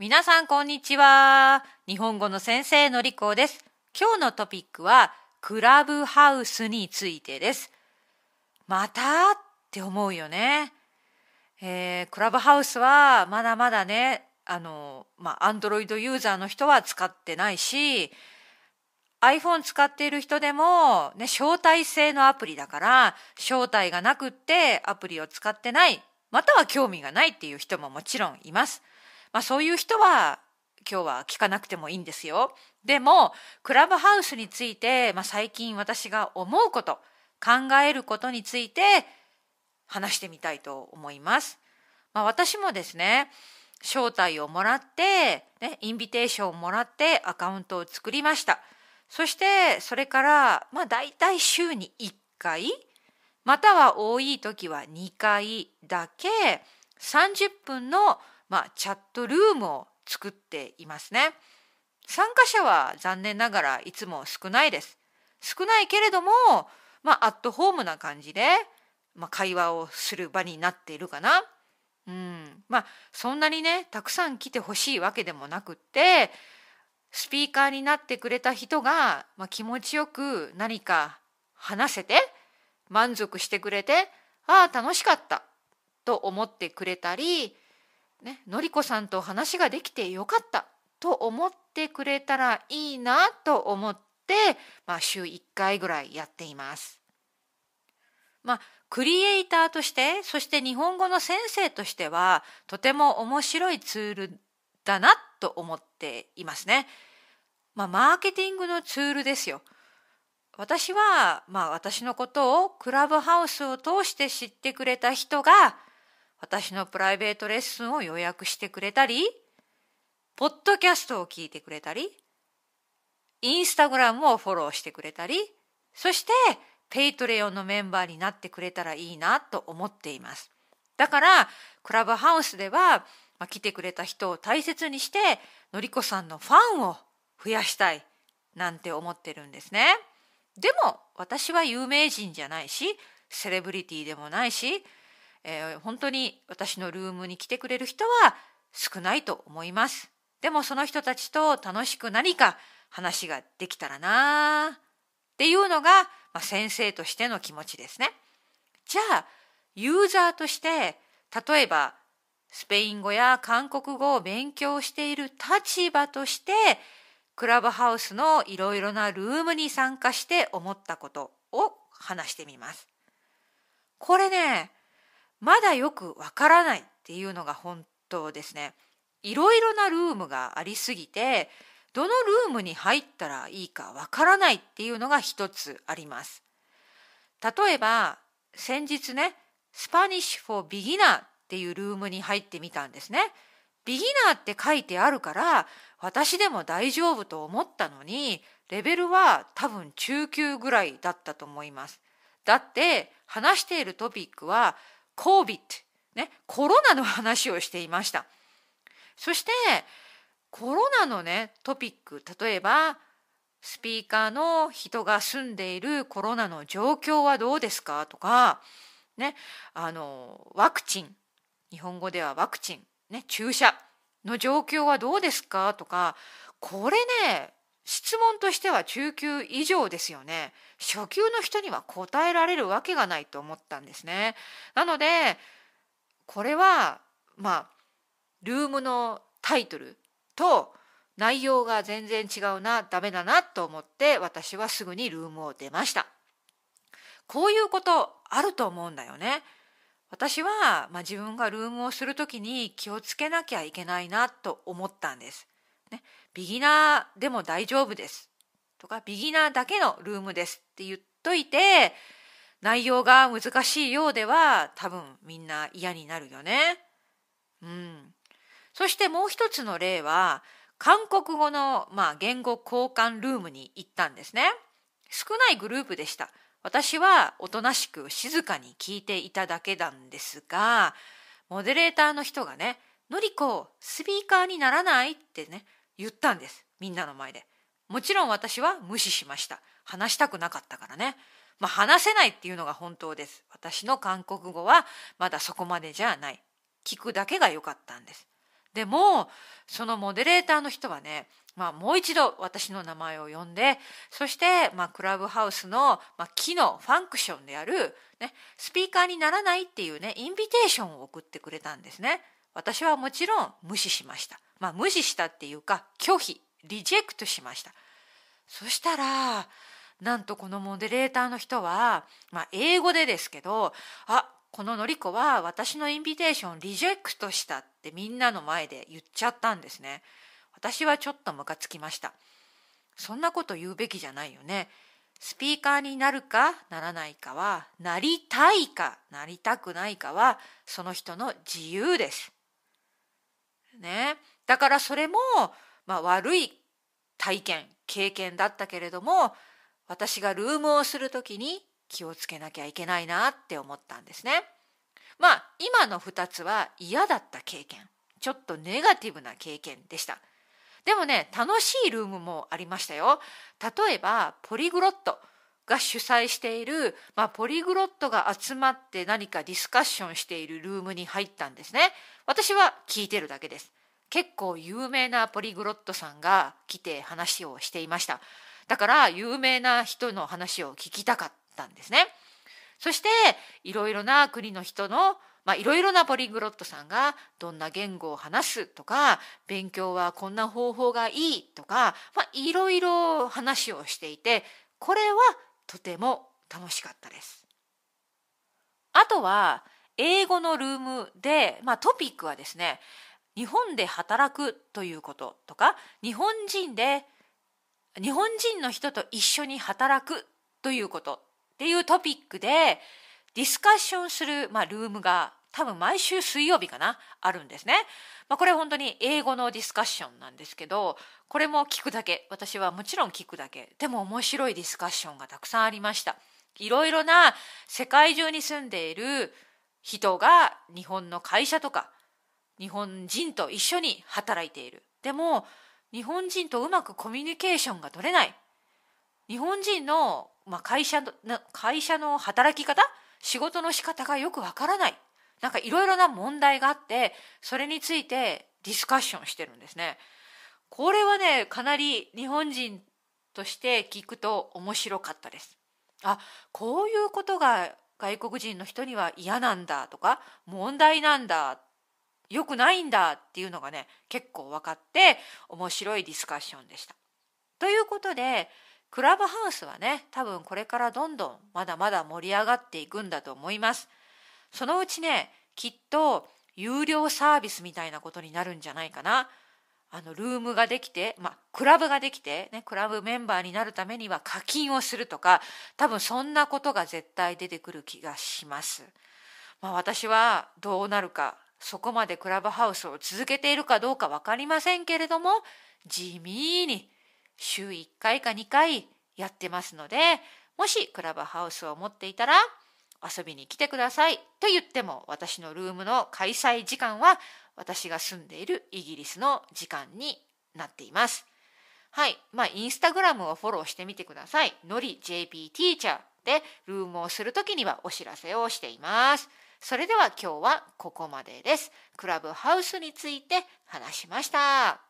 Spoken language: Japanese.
皆さんこんにちは。日本語の先生のりこです。今日のトピックはクラブハウスについてです。またって思うよね。えー、クラブハウスはまだまだね、あの、まあ、アンドロイドユーザーの人は使ってないし、iPhone 使っている人でも、ね、招待制のアプリだから、招待がなくってアプリを使ってない、または興味がないっていう人ももちろんいます。まあそういう人は今日は聞かなくてもいいんですよ。でも、クラブハウスについて、まあ、最近私が思うこと、考えることについて話してみたいと思います。まあ、私もですね、招待をもらって、ね、インビテーションをもらってアカウントを作りました。そしてそれからまあ大体週に1回または多い時は2回だけ30分のまあチャットルームを作っていますね。参加者は残念ながらいつも少ないです。少ないけれども、まあアットホームな感じで、まあ、会話をする場になっているかな。うん、まあそんなにねたくさん来てほしいわけでもなくってスピーカーになってくれた人が、まあ、気持ちよく何か話せて満足してくれてああ楽しかったと思ってくれたり、ね、のりこさんと話ができてよかったと思ってくれたらいいなと思って、まあ、週1回ぐらいやっています。まあ、クリエイターとしてそして日本語の先生としてはとても面白いツールだなと思っていますね。まあ、マーケティングのツールですよ。私は、まあ、私のことをクラブハウスを通して知ってくれた人が私のプライベートレッスンを予約してくれたりポッドキャストを聞いてくれたり Instagram をフォローしてくれたりそして Patreon のメンバーになってくれたらいいなと思っています。だからクラブハウスではまあ、来てくれた人を大切にしてのりこさんのファンを増やしたいなんて思ってるんですね。でも私は有名人じゃないしセレブリティでもないし、えー、本当に私のルームに来てくれる人は少ないと思います。でもその人たちと楽しく何か話ができたらなっていうのが、まあ、先生としての気持ちですね。じゃあユーザーとして例えばスペイン語や韓国語を勉強している立場としてクラブハウスのいろいろなルームに参加して思ったことを話してみます。これねまだよくわからないっていうのが本当ですね。いろいろなルームがありすぎてどのルームに入ったらいいかわからないっていうのが一つあります。例えば先日ね Spanish for Beginner っていうルームに入ってみたんですね。ビギナーって書いてあるから私でも大丈夫と思ったのにレベルは多分中級ぐらいだったと思います。だって話しているトピックは COVID、ね、コロナの話をしていました。そしてコロナのねトピック例えばスピーカーの人が住んでいるコロナの状況はどうですか？とかねあのワクチン日本語ではワクチン、ね、注射の状況はどうですか？とかこれね質問としては中級以上ですよね。初級の人には答えられるわけがないと思ったんですね。なのでこれはまあルームのタイトルと内容が全然違うなダメだなと思って私はすぐにルームを出ました。こういうことあると思うんだよね。私は、まあ、自分がルームをする時に気をつけなきゃいけないなと思ったんです。ね、ビギナーでも大丈夫です。とか、ビギナーだけのルームですって言っといて、内容が難しいようでは多分みんな嫌になるよね。うん。そしてもう一つの例は、韓国語の、まあ、言語交換ルームに行ったんですね。少ないグループでした。私はおとなしく静かに聞いていただけなんですが、モデレーターの人がね、のりこ、スピーカーにならないってね、言ったんです。みんなの前で。もちろん私は無視しました。話したくなかったからね。まあ話せないっていうのが本当です。私の韓国語はまだそこまでじゃない。聞くだけが良かったんです。でもそのモデレーターの人はね、まあ、もう一度私の名前を呼んでそして、まあ、クラブハウスの、まあ、機能ファンクションである、ね、スピーカーにならないっていうねインビテーションを送ってくれたんですね。私はもちろん無視しました。まあ、無視したっていうか拒否リジェクトしました。そしたらなんとこのモデレーターの人は、まあ、英語でですけどあこののりこは私のインビテーションリジェクトしたってみんなの前で言っちゃったんですね。私はちょっとムカつきました。そんなこと言うべきじゃないよね。スピーカーになるかならないかは、なりたいかなりたくないかは、その人の自由です。ね。だからそれも、まあ、悪い体験、経験だったけれども、私がルームをするときに気をつけなきゃいけないなって思ったんですね。まあ今の2つは嫌だった経験ちょっとネガティブな経験でした。でもね楽しいルームもありましたよ。例えばポリグロットが主催している、まあ、ポリグロットが集まって何かディスカッションしているルームに入ったんですね。私は聞いてるだけです。結構有名なポリグロットさんが来て話をしていました。だから有名な人の話を聞きたかったんですね。そしていろいろな国の人のまあ、いろいろなポリグロットさんがどんな言語を話すとか勉強はこんな方法がいいとか、まあ、いろいろ話をしていてこれはとても楽しかったです。あとは英語のルームで、まあ、トピックはですね日本で働くということとか日本人で日本人の人と一緒に働くということっていうトピックでディスカッションする、まあ、ルームが多分毎週水曜日かなあるんですね。まあ、これ本当に英語のディスカッションなんですけどこれも聞くだけ私はもちろん聞くだけでも面白いディスカッションがたくさんありました。いろいろな世界中に住んでいる人が日本の会社とか日本人と一緒に働いている。でも日本人とうまくコミュニケーションが取れない。日本人の、まあ、会社の会社の働き方仕事の仕方がよくわからない。なんかいろいろな問題があって、それについてディスカッションしてるんですね。これはね、かなり日本人として聞くと面白かったです。あ、こういうことが外国人の人には嫌なんだとか、問題なんだ良くないんだっていうのがね結構分かって面白いディスカッションでした。ということでクラブハウスはね多分これからどんどんまだまだ盛り上がっていくんだと思います。そのうちねきっと有料サービスみたいなことになるんじゃないかな。あのルームができて、まあ、クラブができて、ね、クラブメンバーになるためには課金をするとか多分そんなことが絶対出てくる気がします。まあ、私はどうなるかそこまでクラブハウスを続けているかどうか分かりませんけれども地味に週1回か2回やってますのでもしクラブハウスを持っていたら遊びに来てくださいと言っても私のルームの開催時間は私が住んでいるイギリスの時間になっています。はい。まあ、インスタグラムをフォローしてみてください。のり JP ティーチャーでルームをするときにはお知らせをしています。それでは今日はここまでです。クラブハウスについて話しました。